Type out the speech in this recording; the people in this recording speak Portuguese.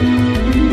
Música